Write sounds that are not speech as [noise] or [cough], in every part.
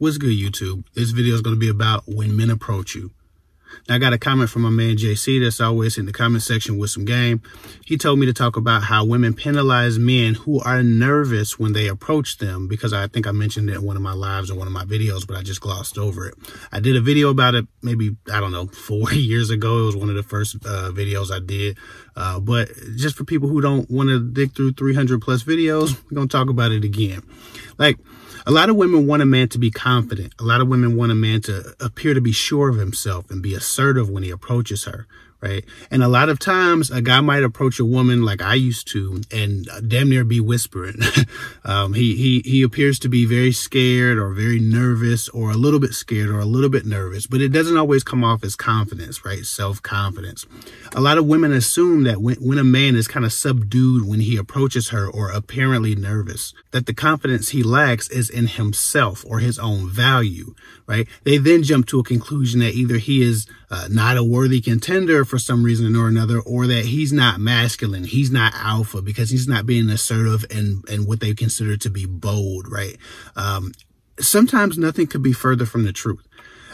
What's good, YouTube? This video is going to be about when men approach you. Now, I got a comment from my man JC that's always in the comment section with some game. He told me to talk about how women penalize men who are nervous when they approach them because I think I mentioned it in one of my lives or one of my videos, but I just glossed over it. I did a video about it maybe, I don't know, [laughs] four years ago. It was one of the first uh, videos I did. Uh, but just for people who don't want to dig through 300 plus videos, we're going to talk about it again. Like, a lot of women want a man to be confident. A lot of women want a man to appear to be sure of himself and be assertive when he approaches her right? And a lot of times a guy might approach a woman like I used to and damn near be whispering. [laughs] um, he, he, he appears to be very scared or very nervous or a little bit scared or a little bit nervous, but it doesn't always come off as confidence, right? Self-confidence. A lot of women assume that when, when a man is kind of subdued when he approaches her or apparently nervous, that the confidence he lacks is in himself or his own value, right? They then jump to a conclusion that either he is uh, not a worthy contender for some reason or another, or that he's not masculine, he's not alpha because he's not being assertive and, and what they consider to be bold, right? Um, sometimes nothing could be further from the truth.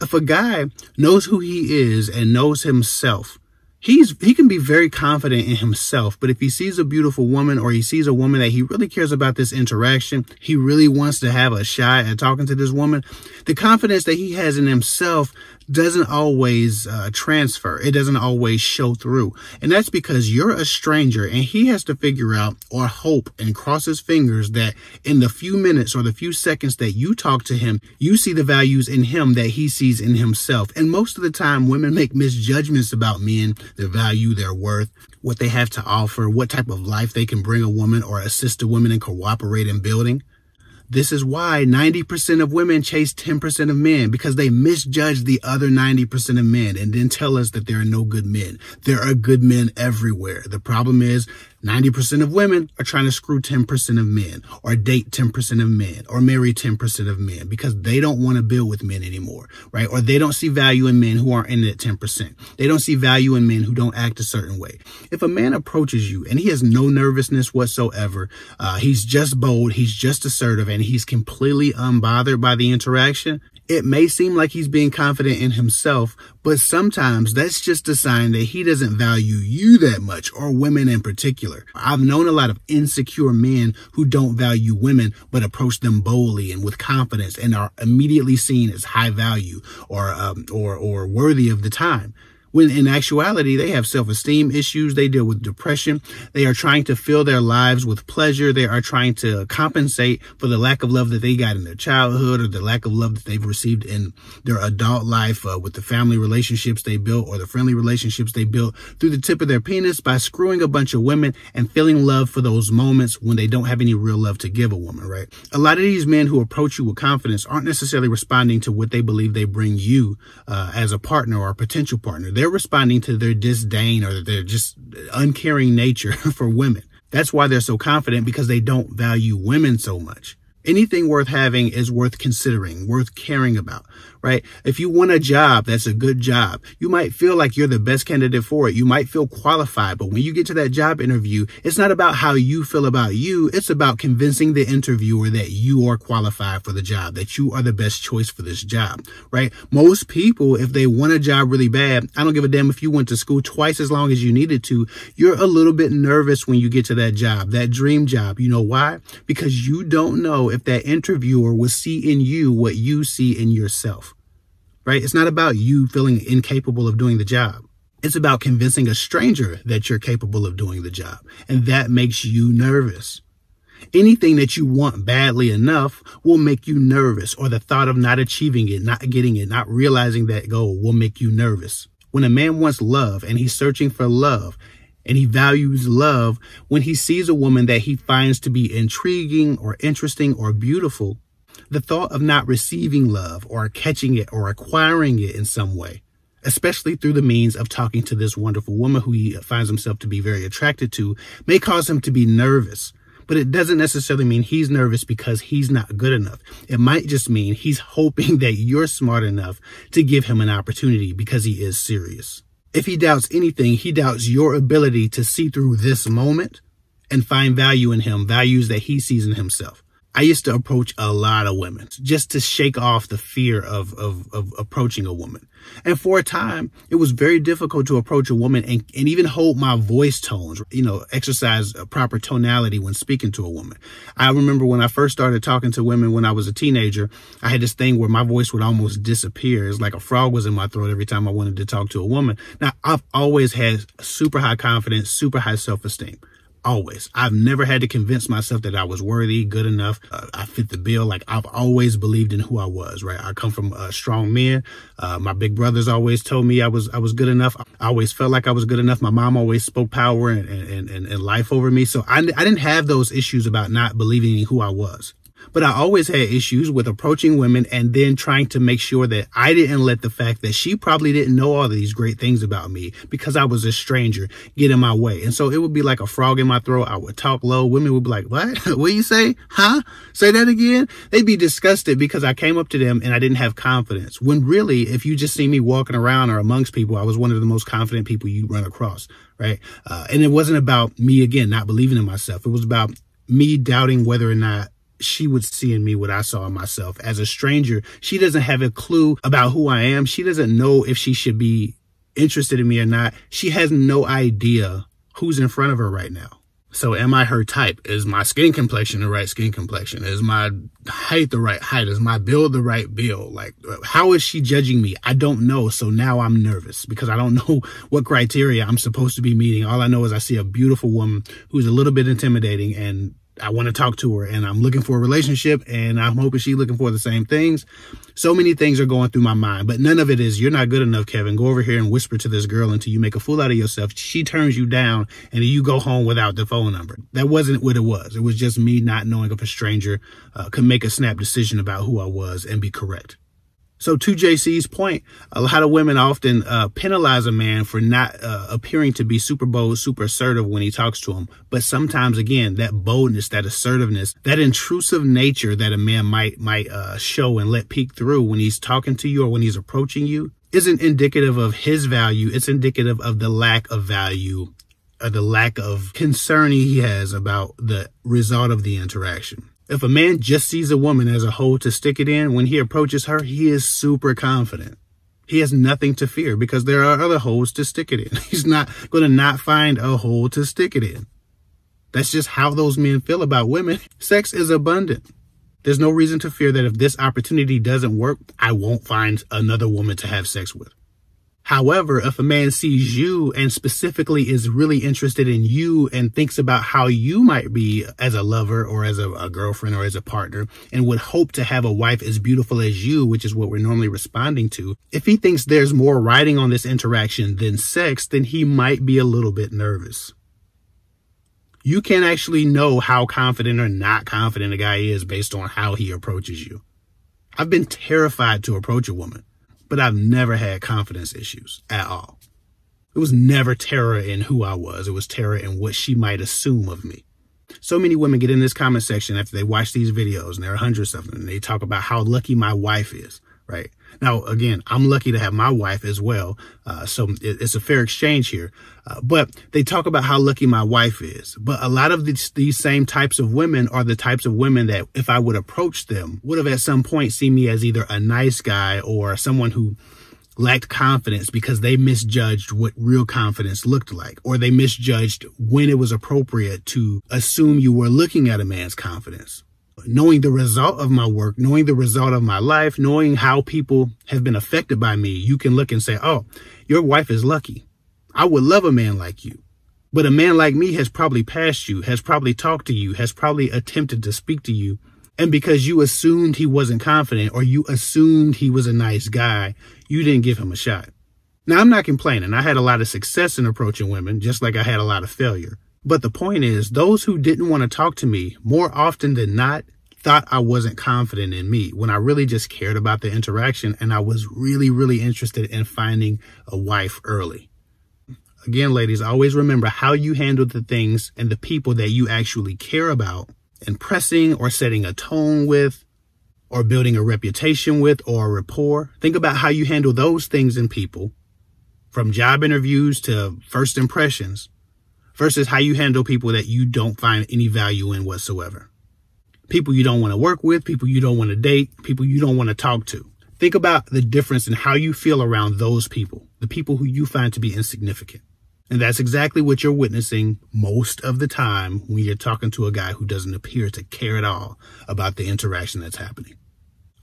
If a guy knows who he is and knows himself, he's he can be very confident in himself but if he sees a beautiful woman or he sees a woman that he really cares about this interaction he really wants to have a shot at talking to this woman the confidence that he has in himself doesn't always uh, transfer. It doesn't always show through. And that's because you're a stranger and he has to figure out or hope and cross his fingers that in the few minutes or the few seconds that you talk to him, you see the values in him that he sees in himself. And most of the time, women make misjudgments about men, their value, their worth, what they have to offer, what type of life they can bring a woman or assist a woman in cooperate in building. This is why 90% of women chase 10% of men because they misjudge the other 90% of men and then tell us that there are no good men. There are good men everywhere. The problem is 90% of women are trying to screw 10% of men or date 10% of men or marry 10% of men because they don't want to build with men anymore, right? Or they don't see value in men who aren't in that 10%. They don't see value in men who don't act a certain way. If a man approaches you and he has no nervousness whatsoever, uh, he's just bold, he's just assertive, and he's completely unbothered by the interaction, it may seem like he's being confident in himself, but sometimes that's just a sign that he doesn't value you that much or women in particular. I've known a lot of insecure men who don't value women, but approach them boldly and with confidence and are immediately seen as high value or, um, or, or worthy of the time when in actuality they have self-esteem issues. They deal with depression. They are trying to fill their lives with pleasure. They are trying to compensate for the lack of love that they got in their childhood or the lack of love that they've received in their adult life uh, with the family relationships they built or the friendly relationships they built through the tip of their penis by screwing a bunch of women and feeling love for those moments when they don't have any real love to give a woman right? A lot of these men who approach you with confidence aren't necessarily responding to what they believe they bring you uh, as a partner or a potential partner they're responding to their disdain or their just uncaring nature [laughs] for women. That's why they're so confident because they don't value women so much. Anything worth having is worth considering, worth caring about, right? If you want a job that's a good job, you might feel like you're the best candidate for it. You might feel qualified, but when you get to that job interview, it's not about how you feel about you. It's about convincing the interviewer that you are qualified for the job, that you are the best choice for this job, right? Most people, if they want a job really bad, I don't give a damn if you went to school twice as long as you needed to, you're a little bit nervous when you get to that job, that dream job. You know why? Because you don't know if if that interviewer will see in you what you see in yourself, right? It's not about you feeling incapable of doing the job. It's about convincing a stranger that you're capable of doing the job. And that makes you nervous. Anything that you want badly enough will make you nervous, or the thought of not achieving it, not getting it, not realizing that goal will make you nervous. When a man wants love and he's searching for love, and he values love when he sees a woman that he finds to be intriguing or interesting or beautiful. The thought of not receiving love or catching it or acquiring it in some way, especially through the means of talking to this wonderful woman who he finds himself to be very attracted to, may cause him to be nervous. But it doesn't necessarily mean he's nervous because he's not good enough. It might just mean he's hoping [laughs] that you're smart enough to give him an opportunity because he is serious. If he doubts anything, he doubts your ability to see through this moment and find value in him, values that he sees in himself. I used to approach a lot of women just to shake off the fear of, of, of approaching a woman. And for a time, it was very difficult to approach a woman and, and even hold my voice tones, you know, exercise a proper tonality when speaking to a woman. I remember when I first started talking to women when I was a teenager, I had this thing where my voice would almost disappear. It's like a frog was in my throat every time I wanted to talk to a woman. Now, I've always had super high confidence, super high self esteem. Always. I've never had to convince myself that I was worthy, good enough. Uh, I fit the bill. Like I've always believed in who I was, right? I come from uh, strong men. Uh, my big brothers always told me I was, I was good enough. I always felt like I was good enough. My mom always spoke power and, and, and, and life over me. So I, I didn't have those issues about not believing in who I was. But I always had issues with approaching women and then trying to make sure that I didn't let the fact that she probably didn't know all these great things about me because I was a stranger get in my way. And so it would be like a frog in my throat. I would talk low. Women would be like, what? [laughs] what you say? Huh? Say that again? They'd be disgusted because I came up to them and I didn't have confidence. When really, if you just see me walking around or amongst people, I was one of the most confident people you run across. Right. Uh, and it wasn't about me again, not believing in myself. It was about me doubting whether or not she would see in me what I saw in myself. As a stranger, she doesn't have a clue about who I am. She doesn't know if she should be interested in me or not. She has no idea who's in front of her right now. So am I her type? Is my skin complexion the right skin complexion? Is my height the right height? Is my build the right build? Like, how is she judging me? I don't know. So now I'm nervous because I don't know [laughs] what criteria I'm supposed to be meeting. All I know is I see a beautiful woman who's a little bit intimidating and I want to talk to her and I'm looking for a relationship and I'm hoping she's looking for the same things. So many things are going through my mind, but none of it is, you're not good enough, Kevin. Go over here and whisper to this girl until you make a fool out of yourself. She turns you down and you go home without the phone number. That wasn't what it was. It was just me not knowing if a stranger uh, could make a snap decision about who I was and be correct. So to JC's point, a lot of women often uh, penalize a man for not uh, appearing to be super bold, super assertive when he talks to them. But sometimes, again, that boldness, that assertiveness, that intrusive nature that a man might might uh, show and let peek through when he's talking to you or when he's approaching you, isn't indicative of his value. It's indicative of the lack of value or the lack of concern he has about the result of the interaction. If a man just sees a woman as a hole to stick it in, when he approaches her, he is super confident. He has nothing to fear because there are other holes to stick it in. [laughs] He's not going to not find a hole to stick it in. That's just how those men feel about women. [laughs] Sex is abundant. There's no reason to fear that if this opportunity doesn't work, I won't find another woman to have sex with. However, if a man sees you and specifically is really interested in you and thinks about how you might be as a lover or as a, a, girlfriend or as a partner and would hope to have a wife as beautiful as you, which is what we're normally responding to, if he thinks there's more riding on this interaction than sex, then he might be a little bit nervous. You can actually know how confident or not confident a guy is based on how he approaches you. I've been terrified to approach a woman but I've never had confidence issues at all. It was never terror in who I was. It was terror in what she might assume of me. So many women get in this comment section after they watch these videos, and there are hundreds of them, and they talk about how lucky my wife is, right? Now, again, I'm lucky to have my wife as well. Uh, so it, it's a fair exchange here. Uh, but they talk about how lucky my wife is. But a lot of these, these same types of women are the types of women that if I would approach them would have at some point seen me as either a nice guy or someone who lacked confidence because they misjudged what real confidence looked like, or they misjudged when it was appropriate to assume you were looking at a man's confidence knowing the result of my work, knowing the result of my life, knowing how people have been affected by me, you can look and say, oh, your wife is lucky. I would love a man like you. But a man like me has probably passed you, has probably talked to you, has probably attempted to speak to you. And because you assumed he wasn't confident or you assumed he was a nice guy, you didn't give him a shot. Now, I'm not complaining. I had a lot of success in approaching women, just like I had a lot of failure. But the point is, those who didn't want to talk to me more often than not thought I wasn't confident in me when I really just cared about the interaction and I was really, really interested in finding a wife early. Again, ladies, always remember how you handle the things and the people that you actually care about, impressing or setting a tone with, or building a reputation with, or a rapport. Think about how you handle those things in people, from job interviews to first impressions, versus how you handle people that you don't find any value in whatsoever. people you don't want to work with, people you don't want to date, people you don't want to talk to. Think about the difference in how you feel around those people, the people who you find to be insignificant. And that's exactly what you're witnessing most of the time when you're talking to a guy who doesn't appear to care at all about the interaction that's happening.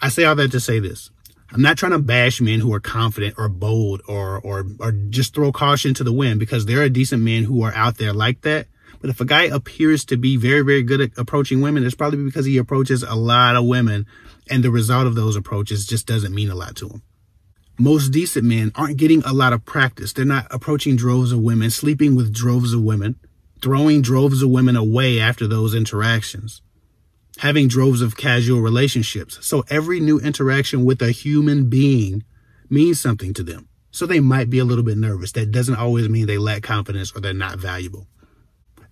I say all that to say this. I'm not trying to bash men who are confident or bold or, or, or just throw caution to the wind because there are decent men who are out there like that. But if a guy appears to be very, very good at approaching women, it's probably because he approaches a lot of women and the result of those approaches just doesn't mean a lot to him. Most decent men aren't getting a lot of practice. They're not approaching droves of women, sleeping with droves of women, throwing droves of women away after those interactions having droves of casual relationships. So every new interaction with a human being means something to them. So they might be a little bit nervous. That doesn't always mean they lack confidence or they're not valuable.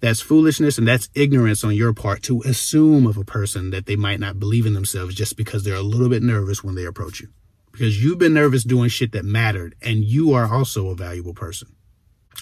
That's foolishness and that's ignorance on your part to assume of a person that they might not believe in themselves just because they're a little bit nervous when they approach you. Because you've been nervous doing shit that mattered and you are also a valuable person.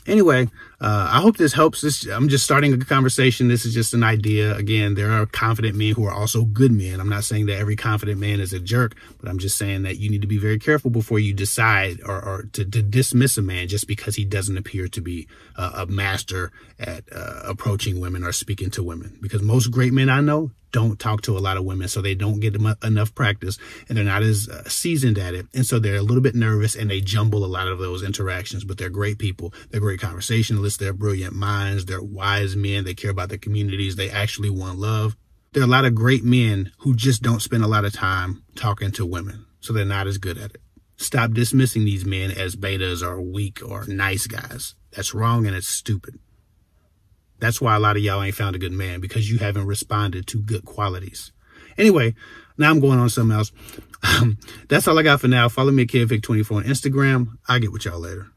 Anyway, uh, I hope this helps. This I'm just starting a conversation. This is just an idea. Again, there are confident men who are also good men. I'm not saying that every confident man is a jerk, but I'm just saying that you need to be very careful before you decide or, or to, to, dismiss a man just because he doesn't appear to be a master at uh, approaching women or speaking to women. Because most great men I know don't talk to a lot of women, so they don't get enough practice and they're not as uh, seasoned at it. And so they're a little bit nervous and they jumble a lot of those interactions, but they're great people. They're great conversationalists. They're brilliant minds. They're wise men. They care about their communities. They actually want love. There are a lot of great men who just don't spend a lot of time talking to women, so they're not as good at it. Stop dismissing these men as betas or weak or nice guys. That's wrong and it's stupid. That's why a lot of y'all ain't found a good man because you haven't responded to good qualities. Anyway, now I'm going on something else. [laughs] that's all I got for now. Follow me at KidVic24 on Instagram. I'll get with y'all later.